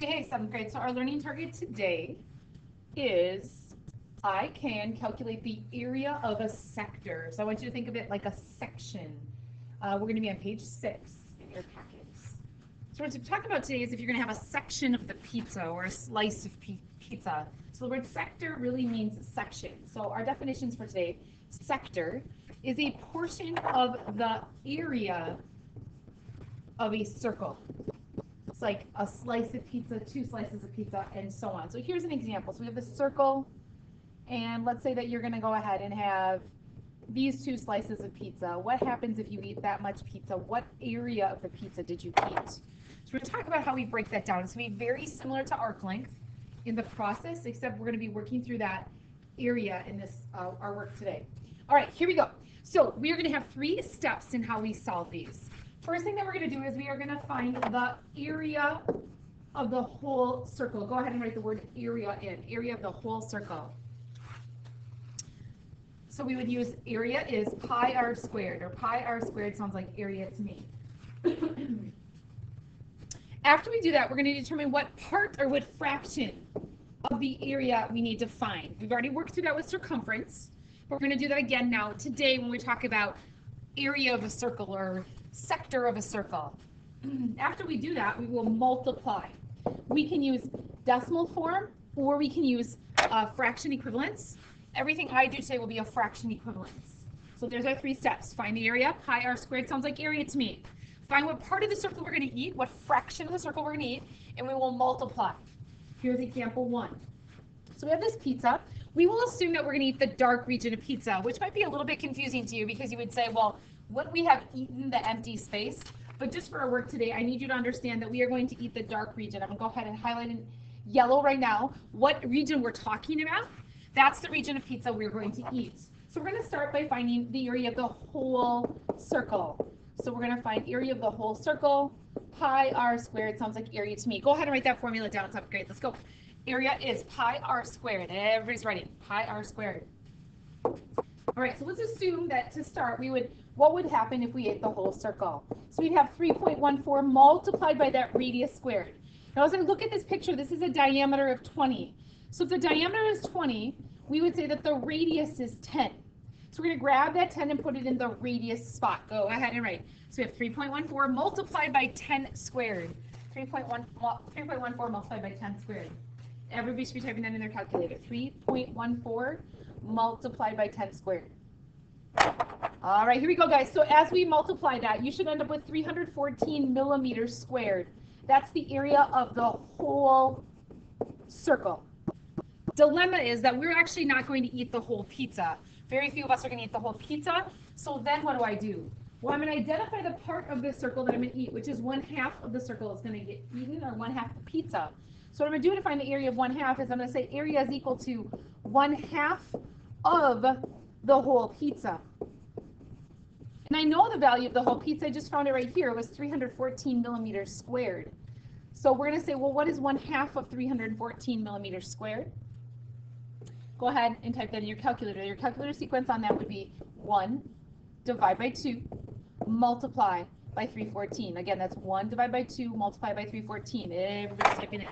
Hey, seventh grade. So our learning target today is I can calculate the area of a sector. So I want you to think of it like a section. Uh, we're going to be on page six in your packets. So what we're talking about today is if you're going to have a section of the pizza or a slice of pizza. So the word sector really means section. So our definitions for today, sector is a portion of the area of a circle. It's like a slice of pizza, two slices of pizza, and so on. So here's an example. So we have the circle, and let's say that you're going to go ahead and have these two slices of pizza. What happens if you eat that much pizza? What area of the pizza did you eat? So we're going to talk about how we break that down. It's going to be very similar to arc length in the process, except we're going to be working through that area in this uh, our work today. All right, here we go. So we are going to have three steps in how we solve these. First thing that we're going to do is we are going to find the area of the whole circle. Go ahead and write the word area in, area of the whole circle. So we would use area is pi r squared, or pi r squared sounds like area to me. After we do that, we're going to determine what part or what fraction of the area we need to find. We've already worked through that with circumference, but we're going to do that again now today when we talk about area of a circle or sector of a circle. After we do that, we will multiply. We can use decimal form or we can use uh, fraction equivalence. Everything I do today will be a fraction equivalence. So there's our three steps. Find the area. Pi r squared sounds like area to me. Find what part of the circle we're going to eat, what fraction of the circle we're going to eat, and we will multiply. Here's example one. So we have this pizza. We will assume that we're going to eat the dark region of pizza, which might be a little bit confusing to you because you would say, well, would we have eaten the empty space? But just for our work today, I need you to understand that we are going to eat the dark region. I'm to go ahead and highlight in yellow right now what region we're talking about. That's the region of pizza we're going to eat. So we're going to start by finding the area of the whole circle. So we're going to find area of the whole circle. Pi r squared sounds like area to me. Go ahead and write that formula down. Top great, Let's go. Area is pi r squared. Everybody's writing pi r squared. All right, so let's assume that to start, we would, what would happen if we ate the whole circle? So we'd have 3.14 multiplied by that radius squared. Now as I look at this picture, this is a diameter of 20. So if the diameter is 20, we would say that the radius is 10. So we're going to grab that 10 and put it in the radius spot. Go ahead and write. So we have 3.14 multiplied by 10 squared. 3.1, 3.14 multiplied by 10 squared. Everybody should be typing that in their calculator. 3.14 multiplied by 10 squared. All right, here we go, guys. So as we multiply that, you should end up with 314 millimeters squared. That's the area of the whole circle. Dilemma is that we're actually not going to eat the whole pizza. Very few of us are going to eat the whole pizza. So then what do I do? Well, I'm going to identify the part of the circle that I'm going to eat, which is one half of the circle is going to get eaten, or one half the pizza. So what I'm going to do to find the area of one half is I'm going to say area is equal to one half of the whole pizza. And I know the value of the whole pizza. I just found it right here. It was 314 millimeters squared. So we're going to say, well, what is one half of 314 millimeters squared? Go ahead and type that in your calculator. Your calculator sequence on that would be 1 divide by 2 multiply by 314. Again, that's 1 divided by 2 multiply by 314. Everybody's typing in.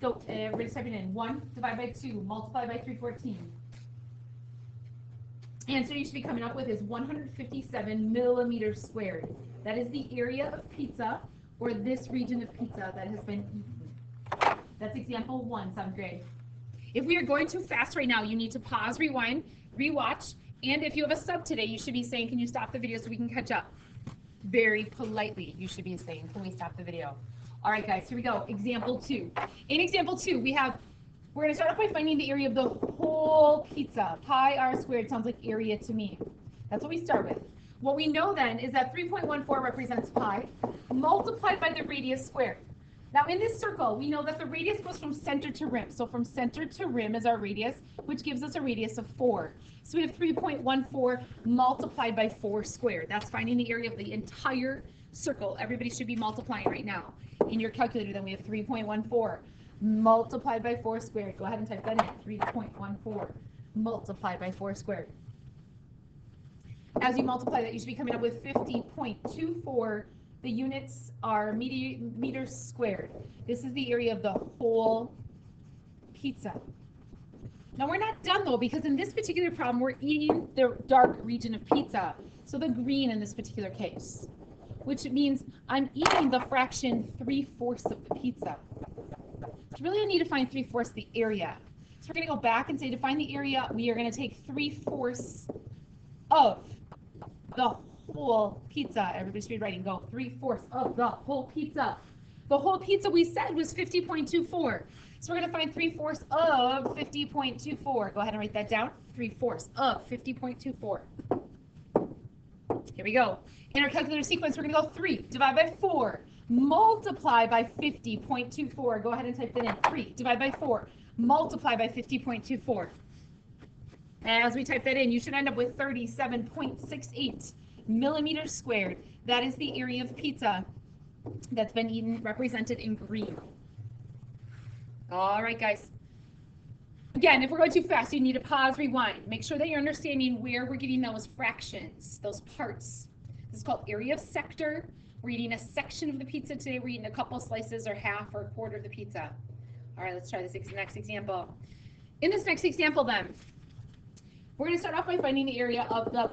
Go, everybody's typing in. 1 divided by 2 multiply by 314. Answer you should be coming up with is 157 millimeters squared. That is the area of pizza or this region of pizza that has been eaten. That's example one, seventh grade. If we are going too fast right now, you need to pause, rewind, rewatch, and if you have a sub today, you should be saying, can you stop the video so we can catch up? Very politely, you should be saying, can we stop the video? All right, guys, here we go. Example two. In example two, we have, we're gonna start off by finding the area of the whole pizza. Pi r squared sounds like area to me. That's what we start with. What we know then is that 3.14 represents pi multiplied by the radius squared. Now in this circle, we know that the radius goes from center to rim. So from center to rim is our radius, which gives us a radius of 4. So we have 3.14 multiplied by 4 squared. That's finding the area of the entire circle. Everybody should be multiplying right now. In your calculator, then we have 3.14 multiplied by 4 squared. Go ahead and type that in. 3.14 multiplied by 4 squared. As you multiply that, you should be coming up with 50.24 The units are meter, meters squared. This is the area of the whole pizza. Now we're not done though, because in this particular problem, we're eating the dark region of pizza. So the green in this particular case, which means I'm eating the fraction 3 fourths of the pizza. So really I need to find 3 fourths the area. So we're gonna go back and say to find the area, we are gonna take 3 fourths of the whole pizza. Everybody should be writing, go 3 fourths of the whole pizza. The whole pizza we said was 50.24. So we're going to find 3 fourths of 50.24. Go ahead and write that down. 3 fourths of 50.24. Here we go. In our calculator sequence, we're going to go 3 divided by 4 multiply by 50.24. Go ahead and type that in. 3 divide by 4 multiply by 50.24. As we type that in, you should end up with 37.68 millimeters squared. That is the area of pizza that's been eaten, represented in green. All right, guys. Again, if we're going too fast, you need to pause, rewind. Make sure that you're understanding where we're getting those fractions, those parts. This is called area of sector. We're eating a section of the pizza today. We're eating a couple slices or half or a quarter of the pizza. All right, let's try this next example. In this next example then, we're going to start off by finding the area of the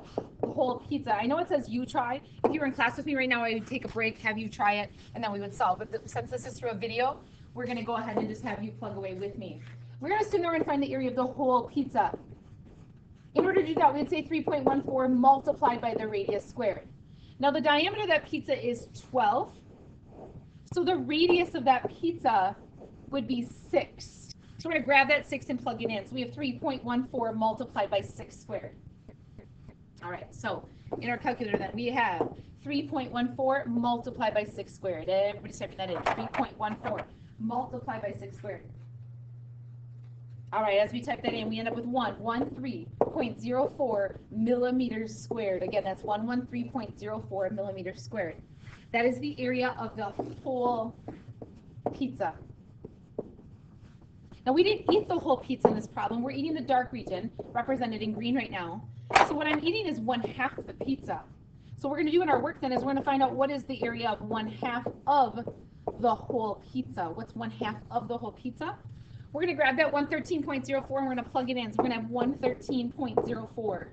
whole pizza. I know it says you try. If you were in class with me right now, I would take a break, have you try it, and then we would solve. But since this is through a video, we're going to go ahead and just have you plug away with me. We're going to assume that we're going to find the area of the whole pizza. In order to do that, we'd say 3.14 multiplied by the radius squared. Now the diameter of that pizza is 12. So the radius of that pizza would be 6. So we're to grab that 6 and plug it in. So we have 3.14 multiplied by 6 squared. All right, so in our calculator then we have 3.14 multiplied by 6 squared. Everybody's typing that in. 3.14 multiplied by 6 squared. All right, as we type that in, we end up with 113.04 millimeters squared. Again, that's 113.04 millimeters squared. That is the area of the whole pizza. Now, we didn't eat the whole pizza in this problem. We're eating the dark region, represented in green right now. So what I'm eating is one half of the pizza. So what we're going to do in our work then is we're going to find out what is the area of one half of the whole pizza. What's one half of the whole pizza? We're going to grab that 113.04 and we're going to plug it in. So we're going to have 113.04.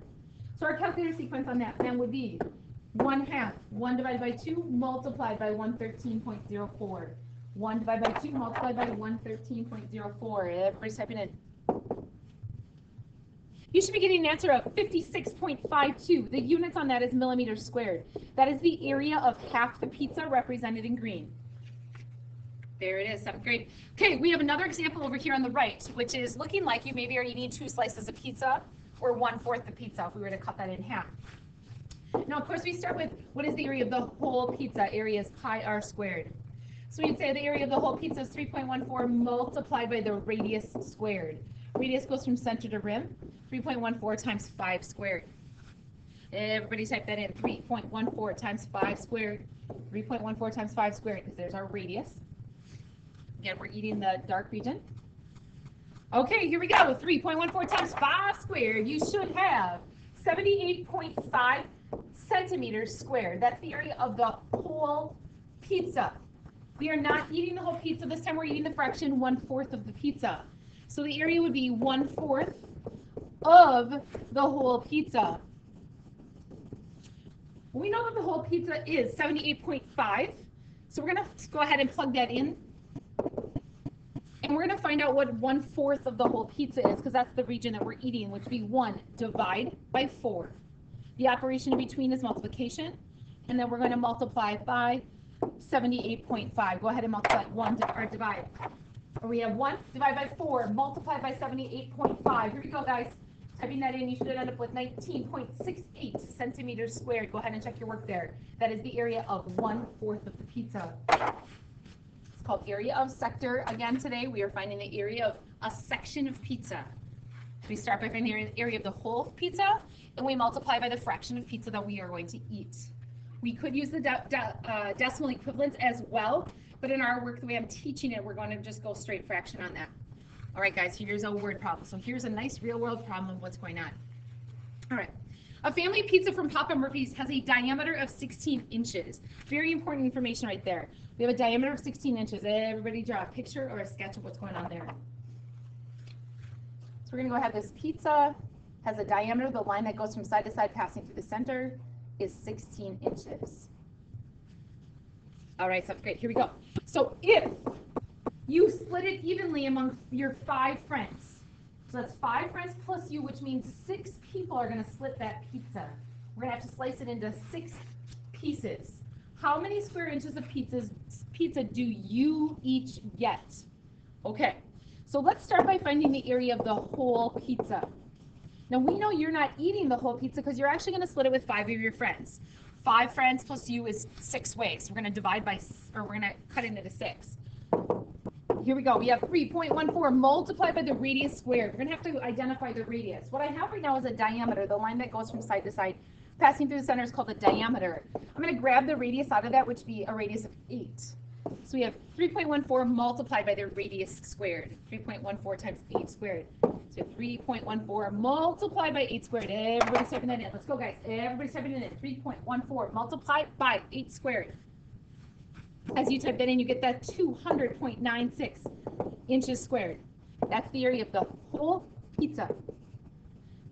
So our calculator sequence on that then would be 1 half, 1 divided by 2 multiplied by 113.04. 1 divided by 2 multiplied by 113.04. Everybody's typing in. You should be getting an answer of 56.52. The units on that is millimeters squared. That is the area of half the pizza represented in green. There it is, seventh grade. Okay, we have another example over here on the right, which is looking like you maybe are eating two slices of pizza or one-fourth of pizza if we were to cut that in half. Now, of course, we start with what is the area of the whole pizza? Area is pi r squared. So we'd say the area of the whole pizza is 3.14 multiplied by the radius squared. Radius goes from center to rim, 3.14 times 5 squared. Everybody type that in, 3.14 times 5 squared. 3.14 times 5 squared, because there's our radius. Again, we're eating the dark region. Okay, here we go. 3.14 times 5 squared. You should have 78.5 centimeters squared. That's the area of the whole pizza. We are not eating the whole pizza. This time we're eating the fraction one-fourth of the pizza. So the area would be one-fourth of the whole pizza. We know that the whole pizza is 78.5. So we're going to go ahead and plug that in and we're going to find out what one fourth of the whole pizza is because that's the region that we're eating, which would be 1 divide by 4. The operation in between is multiplication. And then we're going to multiply by 78.5. Go ahead and multiply 1 or divide. Or we have 1 divided by 4 multiplied by 78.5. Here we go, guys. Typing that in, you should end up with 19.68 centimeters squared. Go ahead and check your work there. That is the area of one fourth of the pizza called area of sector. Again, today we are finding the area of a section of pizza. We start by finding the area of the whole pizza, and we multiply by the fraction of pizza that we are going to eat. We could use the de de uh, decimal equivalents as well, but in our work, the way I'm teaching it, we're going to just go straight fraction on that. All right, guys, here's a word problem. So here's a nice real world problem of what's going on. All right. A family pizza from Papa Murphy's has a diameter of 16 inches. Very important information right there. We have a diameter of 16 inches. Everybody draw a picture or a sketch of what's going on there. So we're gonna go ahead, this pizza has a diameter, the line that goes from side to side passing through the center is 16 inches. All right, sounds great. Here we go. So if you split it evenly among your five friends, so that's five friends plus you, which means six people are gonna split that pizza. We're gonna have to slice it into six pieces. How many square inches of pizzas, pizza do you each get? Okay, so let's start by finding the area of the whole pizza. Now we know you're not eating the whole pizza because you're actually gonna split it with five of your friends. Five friends plus you is six ways. We're gonna divide by, or we're gonna cut it into six. Here we go. We have 3.14 multiplied by the radius squared. We're gonna have to identify the radius. What I have right now is a diameter, the line that goes from side to side, passing through the center is called the diameter. I'm gonna grab the radius out of that, which would be a radius of eight. So we have 3.14 multiplied by the radius squared. 3.14 times 8 squared. So 3.14 multiplied by 8 squared. Everybody's typing that in. Let's go, guys. Everybody's typing it in. 3.14 multiplied by 8 squared. As you type that in, you get that 200.96 inches squared. That's the area of the whole pizza.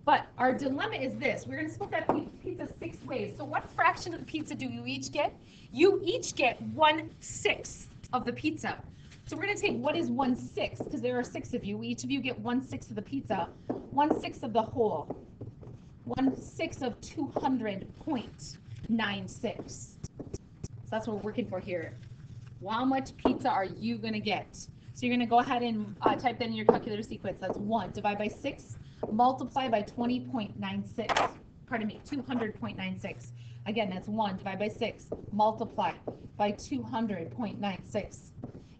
But our dilemma is this. We're going to split that pizza six ways. So what fraction of the pizza do you each get? You each get one sixth of the pizza. So we're going to take what is one sixth, because there are six of you. Each of you get one sixth of the pizza, one sixth of the whole, one sixth of 200.96. That's what we're working for here. How much pizza are you going to get? So you're going to go ahead and uh, type that in your calculator sequence. That's 1 divided by 6, multiply by 20.96. Pardon me, 200.96. Again, that's 1 divided by 6, multiply by 200.96.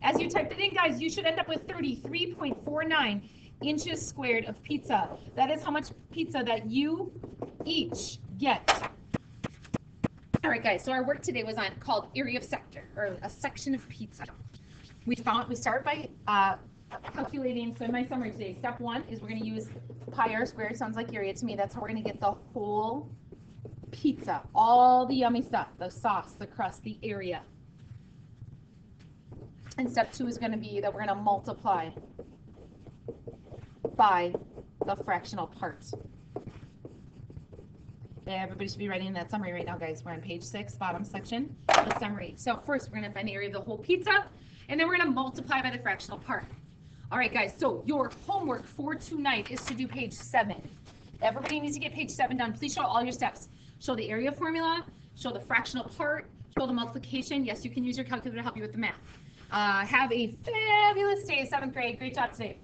As you typed it in, guys, you should end up with 33.49 inches squared of pizza. That is how much pizza that you each get. All right, guys, so our work today was on called area of sector, or a section of pizza. We found, we start by uh, calculating, so in my summary today, step one is we're gonna use pi r squared, sounds like area to me, that's how we're gonna get the whole pizza, all the yummy stuff, the sauce, the crust, the area. And step two is gonna be that we're gonna multiply by the fractional part. Everybody should be writing that summary right now, guys. We're on page six, bottom section, the summary. So first, we're gonna find the area of the whole pizza, and then we're gonna multiply by the fractional part. All right, guys, so your homework for tonight is to do page seven. Everybody needs to get page seven done. Please show all your steps. Show the area formula, show the fractional part, show the multiplication. Yes, you can use your calculator to help you with the math. Uh, have a fabulous day, seventh grade. Great job today.